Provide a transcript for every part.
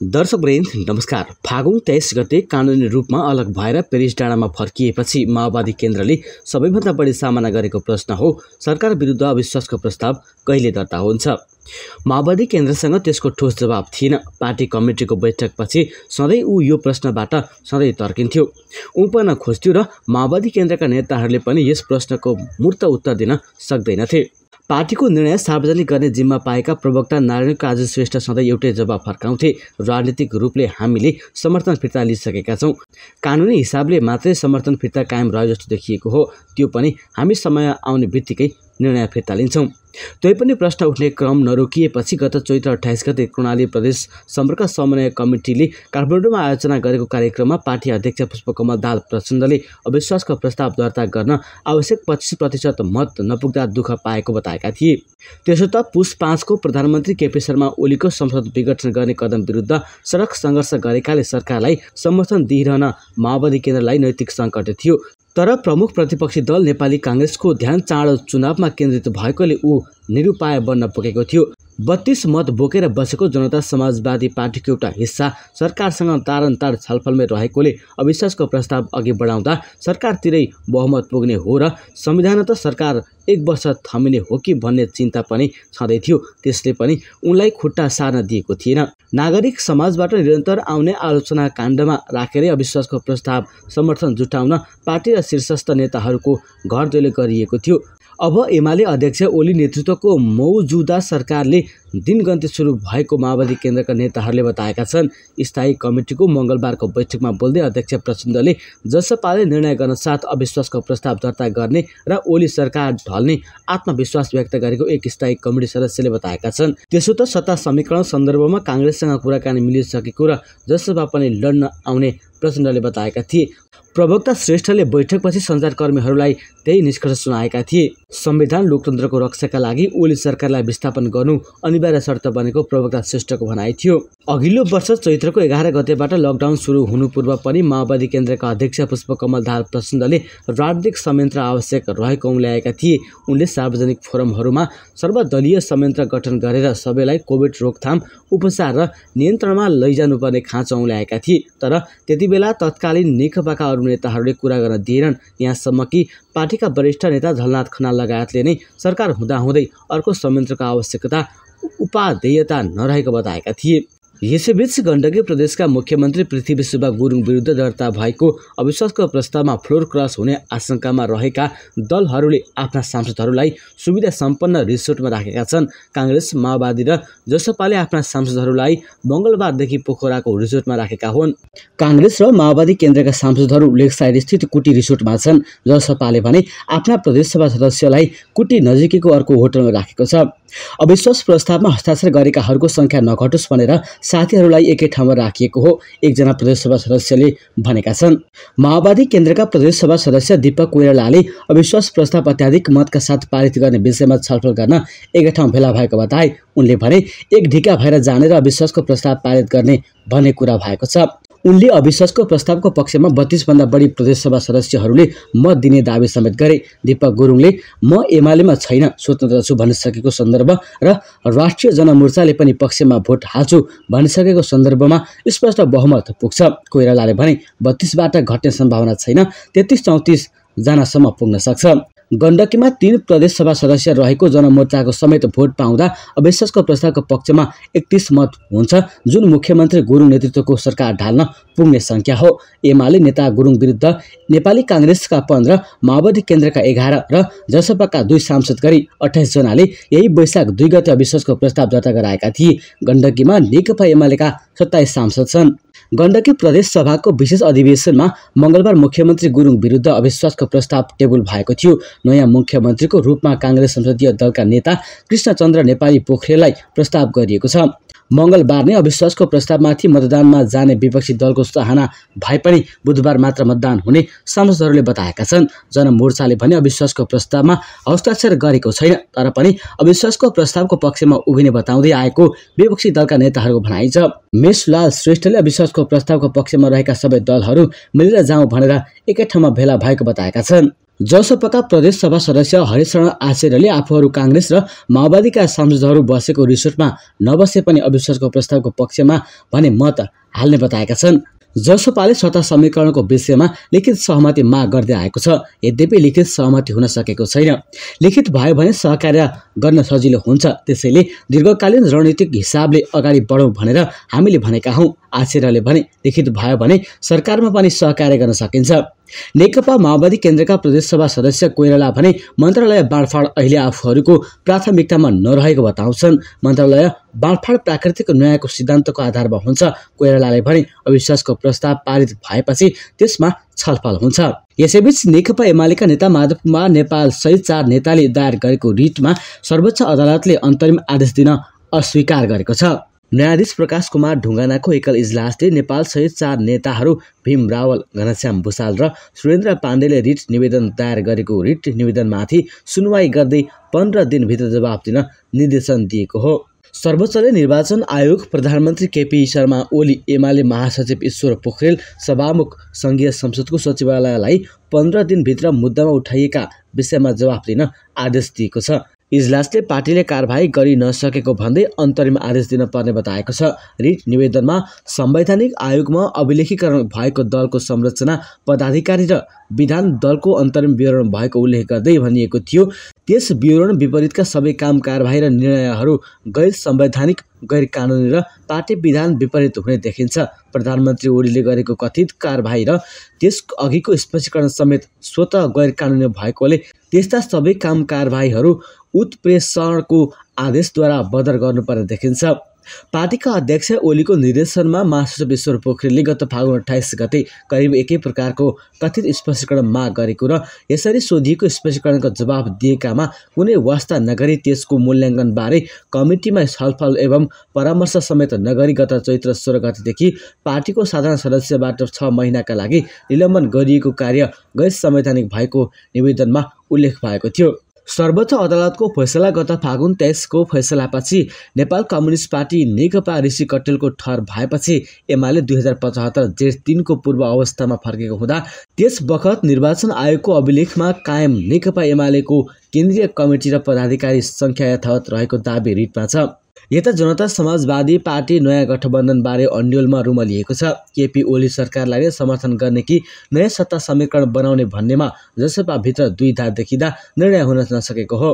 दर्शक वृन्द नमस्कार। फागुन तेइस गते कानुनी रूपमा अलग भएर पेरिस डाँडामा फर्किएपछि माओवादी केन्द्रले सबैभन्दा बढी सामना गरेको प्रश्न हो। सरकार विरुद्ध अविश्वासको प्रस्ताव कहिले दर्ता हुन्छ? माओवादी केन्द्रसँग त्यसको ठोस जवाब थिएन। पार्टी कमिटीको बैठकपछि सधैँ ऊ यो प्रश्नबाट सधैँ तर्किन्थ्यो। ऊ पनि खोज्थ्यो र माओवादी केन्द्रका नेताहरूले पनि यस प्रश्नको मूर्त उत्तर दिन सक्दैनथे। पार्टीको निर्णय सार्वजनिक गर्ने जिम्मा पाएका प्रवक्ता नारायण काजु श्रेष्ठ सधैँ एउटै जवाब फर्काउँथे। राजनीतिक रूपले हामीले समर्थन फिर्ता लिइसकेका छौँ। कानुनी हिसाबले मात्रै समर्थन फिर्ता कायम रह्यो जस्तो देखिएको हो। त्यो पनि हामी समय आउने बित्तिकै निर्णय फिर्ता लिन्छौँ। तै पनि प्रश्न उठ्ने क्रम नरोकिएपछि गत चैत्र अठाइस गते कर्णाली प्रदेश सम्पर्क समन्वय कमिटीले काठमाडौँमा आयोजना गरेको कार्यक्रममा पार्टी अध्यक्ष पुष्पकमल दाल प्रचण्डले अविश्वासको प्रस्ताव दर्ता गर्न आवश्यक पच्चिस प्रतिशत मत नपुग्दा दुःख पाएको बताएका थिए। त्यसो त पुस पाँचको प्रधानमन्त्री केपी शर्मा ओलीको संसद विघटन गर्ने कदम विरुद्ध सडक सङ्घर्ष गरेकाले सरकारलाई समर्थन दिइरहन माओवादी केन्द्रलाई नैतिक सङ्कट थियो। तर प्रमुख प्रतिपक्षी दल नेपाली काङ्ग्रेसको ध्यान चाँडो चुनावमा केन्द्रित भएकोले ऊ निरुपाय बन्न पुगेको थियो। बत्तीस मत बोकेर बसेको जनता समाजवादी पार्टीको एउटा हिस्सा सरकारसँग तारन्तार छलफलमै रहेकोले अविश्वासको प्रस्ताव अघि बढाउँदा सरकारतिरै बहुमत पुग्ने हो र संविधान त सरकार एक वर्ष थमिने हो कि भन्ने चिन्ता पनि छँदै थियो। त्यसले पनि उनलाई खुट्टा सार्न दिएको थिएन। नागरिक समाजबाट निरन्तर आउने आलोचना काण्डमा राखेरै अविश्वासको प्रस्ताव समर्थन जुटाउन पार्टी र शीर्षस्थ नेताहरूको घर दैलो गरिएको थियो। अब एमाले अध्यक्ष ओली नेतृत्वको मौजुदा सरकारले दिनगन्ती सुरु भएको माओवादी केन्द्रका नेताहरूले बताएका छन्। स्थायी कमिटीको मङ्गलबारको बैठकमा बोल्दै अध्यक्ष प्रचण्डले जसपाले निर्णय गर्न साथ अविश्वासको प्रस्ताव दर्ता गर्ने र ओली सरकार ढल्ने आत्मविश्वास व्यक्त गरेको एक स्थायी कमिटी सदस्यले बताएका छन्। त्यसो त सत्ता समीकरण सन्दर्भमा काङ्ग्रेससँग कुराकानी मिलिसकेको र जसपा पनि लड्न आउने प्रचण्डले बताएका थिए। प्रवक्ता श्रेष्ठले बैठकपछि सञ्चारकर्मीहरूलाई त्यही निष्कर्ष सुनाएका थिए। संविधान लोकतन्त्रको रक्षाका लागि ओली सरकारलाई विस्थापन गर्नु अनिवार्य शर्त बनेको प्रवक्ता श्रेष्ठको भनाइ थियो। अघिल्लो वर्ष चैत्रको एघार गतेबाट लकडाउन सुरु हुनु पूर्व पनि माओवादी केन्द्रका अध्यक्ष पुष्पकमल दाहाल प्रचण्डले राजनीतिक संयन्त्र आवश्यक रहेको उम्ल्याएका थिए। उनले सार्वजनिक फोरमहरूमा सर्वदलीय संयन्त्र गठन गरेर सबैलाई कोभिड रोकथाम उपचार र नियन्त्रणमा लैजानुपर्ने खाँचो उम्ल्याएका थिए। तर त्यति बेला तत्कालीन नेकपाका अरू नेताहरूले कुरा गर्न दिएनन्। यहाँसम्म कि पार्टीका वरिष्ठ नेता झलनाथ खनाल लगायतले नै सरकार हुँदाहुँदै अर्को संयन्त्रको आवश्यकता उपादेयता नरहेको बताएका थिए। यसैबीच गण्डकी प्रदेशका मुख्यमन्त्री पृथ्वी सुब्बा गुरुङ विरुद्ध दर्ता भएको अविश्वासको प्रस्तावमा फ्लोर क्रस हुने आशंकामा रहेका दलहरूले आफ्ना सांसदहरूलाई सुविधा सम्पन्न रिसोर्टमा राखेका छन्। काङ्ग्रेस माओवादी र जसपाले आफ्ना सांसदहरूलाई मङ्गलबारदेखि पोखराको रिसोर्टमा राखेका हुन्। काङ्ग्रेस र माओवादी केन्द्रका सांसदहरू लेकसाइड स्थित कुटी रिसोर्टमा छन्। जसपाले भने आफ्ना प्रदेशसभा सदस्यलाई कुटी नजिकैको अर्को होटलमा राखेको छ। अविश्वास प्रस्तावमा हस्ताक्षर गरेकाहरूको सङ्ख्या नघटोस् भनेर साथीहरूलाई एकै ठाउँमा राखिएको हो। एकजना प्रदेशसभा सदस्यले भनेका छन्। माओवादी केन्द्रका प्रदेशसभा सदस्य दीपक कोइरालाले अविश्वास प्रस्ताव अत्याधिक मतका साथ पारित गर्ने विषयमा छलफल गर्न एकै ठाउँ भेला भएको बताए। उनले भने एक ढिका भएर जाने र अविश्वासको प्रस्ताव पारित गर्ने भन्ने कुरा भएको छ। उनले अविश्वासको प्रस्तावको पक्षमा बत्तीसभन्दा बढी प्रदेशसभा सदस्यहरूले मत दिने दावी समेत गरे। दीपक गुरुङले म एमालेमा छैन स्वतन्त्र छु भनिसकेको सन्दर्भ र राष्ट्रिय जनमोर्चाले पनि पक्षमा भोट हाल्छु भनिसकेको सन्दर्भमा स्पष्ट बहुमत पुग्छ। कोइरालाले भने बत्तीसबाट घट्ने सम्भावना छैन तेत्तिस चौतिसजनासम्म पुग्न सक्छ। गण्डकीमा तीन प्रदेशसभा सदस्य रहेको जनमोर्चाको समेत भोट पाउँदा अविश्वासको प्रस्तावको पक्षमा एकतिस मत हुन्छ जुन मुख्यमन्त्री गुरुङ नेतृत्वको सरकार ढाल्न पुग्ने सङ्ख्या हो। एमाले नेता गुरुङ विरुद्ध नेपाली काङ्ग्रेसका पन्ध्र माओवादी केन्द्रका एघार र जसपाका दुई सांसद गरी अठाइसजनाले यही वैशाख दुई गते अविश्वासको प्रस्ताव दर्ता गराएका थिए। गण्डकीमा नेकपा एमालेका सत्ताइस सांसद छन्। गण्डकी प्रदेश सभाको विशेष अधिवेशनमा मङ्गलबार मुख्यमन्त्री गुरुङ विरुद्ध अविश्वासको प्रस्ताव टेबुल भएको थियो। नयाँ मुख्यमन्त्रीको रूपमा काङ्ग्रेस संसदीय दलका नेता कृष्णचन्द्र नेपाली पोखरेललाई प्रस्ताव गरिएको छ। मङ्गलबार नै अविश्वासको प्रस्तावमाथि मतदानमा जाने विपक्षी दलको चाहना भए पनि बुधबार मात्र मतदान हुने सांसदहरूले बताएका छन्। जनमोर्चाले भने अविश्वासको प्रस्तावमा हस्ताक्षर गरेको छैन तर पनि अविश्वासको प्रस्तावको पक्षमा उभिने बताउँदै आएको विपक्षी दलका नेताहरूको भनाइ छ। मेषलाल श्रेष्ठले अविश्वासको प्रस्तावको पक्षमा रहेका सबै दलहरू मिलेर जाउँ भनेर एकै ठाउँमा भेला भएको बताएका छन्। जसपाका प्रदेश सभा सदस्य हरिशरण आचार्यले आफूहरू काङ्ग्रेस र माओवादीका सांसदहरू बसेको रिसोर्टमा नबसे पनि अविश्वासको प्रस्तावको पक्षमा भने मत हाल्ने बताएका छन्। जसपाले सत्ता समीकरणको विषयमा लिखित सहमति माग गर्दै आएको छ यद्यपि लिखित सहमति हुन सकेको छैन। लिखित भयो भने सहकार्य गर्न सजिलो हुन्छ त्यसैले दीर्घकालीन रणनीतिक हिसाबले अगाडि बढौँ भनेर हामीले भनेका हौँ। आचार्यले भने लिखित भयो भने सरकारमा पनि सहकार्य गर्न सकिन्छ। नेकपा माओवादी केन्द्रका प्रदेशसभा सदस्य कोइराला भने मन्त्रालय बाँडफाँड अहिले आफूहरूको प्राथमिकतामा नरहेको बताउँछन्। मन्त्रालय बाँडफाँड प्राकृतिक न्यायको सिद्धान्तको आधारमा हुन्छ कोइरालाले भने अविश्वासको प्रस्ताव पारित भएपछि त्यसमा छलफल हुन्छ। यसैबीच नेकपा एमालेका नेता माधव कुमार नेपाल सहित चार नेताले दायर गरेको रिटमा सर्वोच्च अदालतले अन्तरिम आदेश दिन अस्वीकार गरेको छ। न्यायाधीश प्रकाश कुमार ढुङ्गानाको एकल इजलासले नेपालसहित चार नेताहरू भीम रावल घनश्याम भूषाल र सुरेन्द्र पाण्डेले रिट निवेदन दायर गरेको रिट निवेदनमाथि सुनवाई गर्दै पन्ध्र दिनभित्र जवाब दिन निर्देशन दिएको हो। सर्वोच्चले निर्वाचन आयोग प्रधानमन्त्री केपी शर्मा ओली एमाले महासचिव ईश्वर पोखरेल सभामुख सङ्घीय संसदको सचिवालयलाई पन्ध्र दिनभित्र मुद्दामा उठाइएका विषयमा जवाफ दिन आदेश दिएको छ। इजलासले पार्टीले कारवाही गरि नसकेको भन्दै अन्तरिम आदेश दिन पर्ने बताएको छ। रिट निवेदनमा संवैधानिक आयोगमा अभिलेखीकरण भएको दलको संरचना पदाधिकारी र विधान दलको अन्तरिम विवरण भएको उल्लेख गर्दै भनिएको थियो। त्यस विवरण विपरीतका सबै काम कारवाही र निर्णयहरू गैर संवैधानिक गैर कानुनी र पार्टी विधान विपरीत हुने देखिन्छ। प्रधानमन्त्री ओलीले गरेको कथित कारवाही र त्यस अघिको स्पष्टीकरण समेत स्वत गैर कानुनी भएकोले त्यस्ता सबै काम कारवाहीहरू उत्प्रेषणको आदेशद्वारा बदर गर्नुपर्ने देखिन्छ। पार्टीका अध्यक्ष ओलीको निर्देशनमा महासचिव ईश्वर पोखरेलले गत फागुन अठाइस गते करिब एकै प्रकारको कथित स्पष्टीकरण माग गरेको र यसरी सोधिएको स्पष्टीकरणको जवाब दिएकामा कुनै वास्ता नगरी त्यसको मूल्याङ्कनबारे कमिटीमा छलफल एवं परामर्श समेत नगरी गत चैत्र सोह्र गतेदेखि पार्टीको साधारण सदस्यबाट छ महिनाका लागि निलम्बन गरिएको कार्य गैर संवैधानिक भएको निवेदनमा उल्लेख भएको थियो। सर्वोच्च अदालतको फैसला गत फागुन तेइसको फैसलापछि नेपाल कम्युनिस्ट पार्टी नेकपा ऋषि कटेलको ठहर भएपछि एमाले दुई हजार पचहत्तर जेठ तिनको पूर्व अवस्थामा फर्केको हुँदा त्यस बखत निर्वाचन आयोगको अभिलेखमा कायम नेकपा एमालेको केन्द्रीय कमिटी र पदाधिकारी सङ्ख्या यथावत रहेको दावी रिटमा छ। यता जनता समाजवादी पार्टी नयाँ गठबन्धनबारे अन्यलमा रुमलिएको छ। केपी ओली सरकारलाई नै समर्थन गर्ने कि नयाँ सत्ता समीकरण बनाउने भन्नेमा जसपाभित्र दुई धार देखिँदा निर्णय हुन नसकेको हो।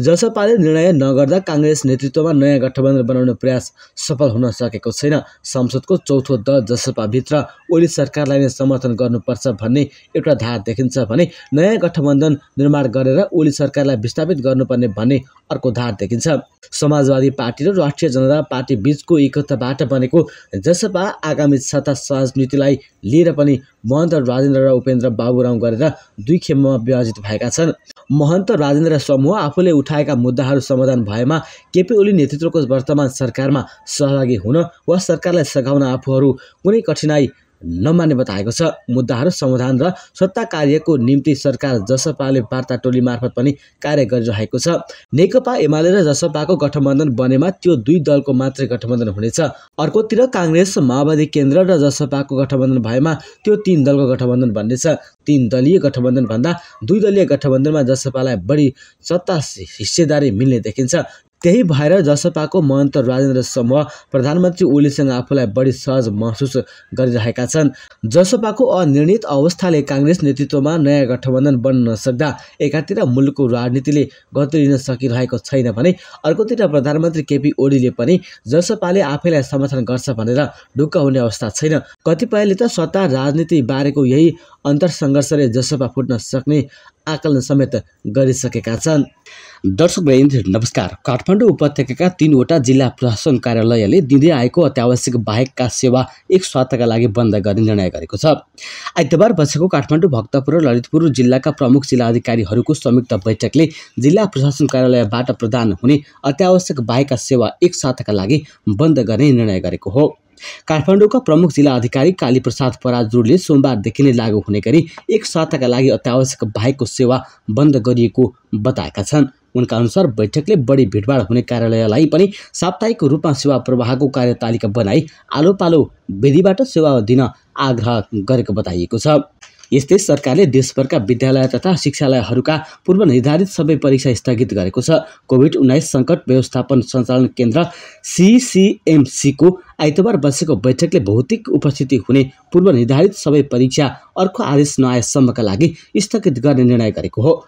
जसपाले निर्णय नगर्दा काङ्ग्रेस नेतृत्वमा नयाँ गठबन्धन बनाउने प्रयास सफल हुन सकेको छैन। संसदको चौथो दल जसपाभित्र ओली सरकारलाई नै समर्थन गर्नुपर्छ भन्ने एउटा धार देखिन्छ भने नयाँ गठबन्धन निर्माण गरेर ओली सरकारलाई विस्थापित गर्नुपर्ने भन्ने अर्को धार देखिन्छ। समाजवादी पार्टी र राष्ट्रिय जनता पार्टी बिचको एकताबाट बनेको जसपा आगामी सत्ता राजनीतिलाई लिएर पनि महन्त राजेन्द्र र उपेन्द्र बाबुराम गरेर दुई खेममा विभाजित भएका छन्। महन्त राजेन्द्र समूह आफूले उठाएका मुद्दाहरू समाधान भएमा केपी ओली नेतृत्वको वर्तमान सरकारमा सहभागी हुन वा सरकारलाई सघाउन आफूहरू कुनै कठिनाई नमान्ने बताएको छ। मुद्दाहरू समाधान र सत्ता कार्यको निम्ति सरकार जसपाले वार्ता टोली मार्फत पनि कार्य गरिरहेको छ। नेकपा एमाले र जसपाको गठबन्धन बनेमा त्यो दुई दलको मात्रै गठबन्धन हुनेछ। अर्कोतिर काङ्ग्रेस माओवादी केन्द्र र जसपाको गठबन्धन भएमा त्यो तिन दलको गठबन्धन बन्नेछ। तिन दलीय गठबन्धन भन्दा दुई दलीय गठबन्धनमा जसपालाई बढी सत्ता हिस्सेदारी मिल्ने देखिन्छ। त्यही भएर जसपाको महन्त राजेन्द्र समूह प्रधानमन्त्री ओलीसँग आफूलाई बढी सहज महसुस गरिरहेका छन्। जसपाको अनिर्णित अवस्थाले काङ्ग्रेस नेतृत्वमा नयाँ गठबन्धन बन्न नसक्दा एकातिर मुलुकको राजनीतिले गति लिन सकिरहेको छैन भने अर्कोतिर प्रधानमन्त्री केपी ओलीले पनि जसपाले आफैलाई समर्थन गर्छ भनेर ढुक्क हुने अवस्था छैन। कतिपयले त सत्ता राजनीति बारेको यही अन्तरसङ्घर्षले जसपा फुट्न सक्ने आकलन समेत गरिसकेका छन्। दर्शक नमस्कार। काठमाडौँ उपत्यकाका तिनवटा जिल्ला प्रशासन कार्यालयले दिँदै आएको अत्यावश्यक बाहेकका सेवा एक स्वार्थका लागि बन्द गर्ने निर्णय गरेको छ। आइतबार बसेको काठमाडौँ भक्तपुर र ललितपुर जिल्लाका प्रमुख जिल्ला अधिकारीहरूको संयुक्त बैठकले जिल्ला प्रशासन कार्यालयबाट प्रदान हुने अत्यावश्यक बाहेकका सेवा एक साताका लागि बन्द गर्ने निर्णय गरेको हो। काठमाडौँका प्रमुख जिल्ला अधिकारी कालीप्रसाद पराजुरले सोमबारदेखि नै लागू हुने गरी एक साताका लागि अत्यावश्यक बाहेकको सेवा बन्द गरिएको बताएका छन्। उनका अनुसार बैठकले बढी भिडभाड हुने कार्यालयलाई पनि साप्ताहिक रूपमा सेवा प्रवाहको कार्यतालिका बनाई आलो पालो विधिबाट सेवा दिन आग्रह गरेको बताइएको छ। यस्तै सरकारले देशभरका विद्यालय तथा शिक्षालयहरूका पूर्व निर्धारित सबै परीक्षा स्थगित गरेको छ। कोभिड उन्नाइस सङ्कट व्यवस्थापन सञ्चालन केन्द्र सिसिएमसीको आइतबार बसेको बैठकले भौतिक उपस्थिति हुने पूर्व निर्धारित सबै परीक्षा अर्को आदेश नआएसम्मका लागि स्थगित गर्ने निर्णय गरेको हो।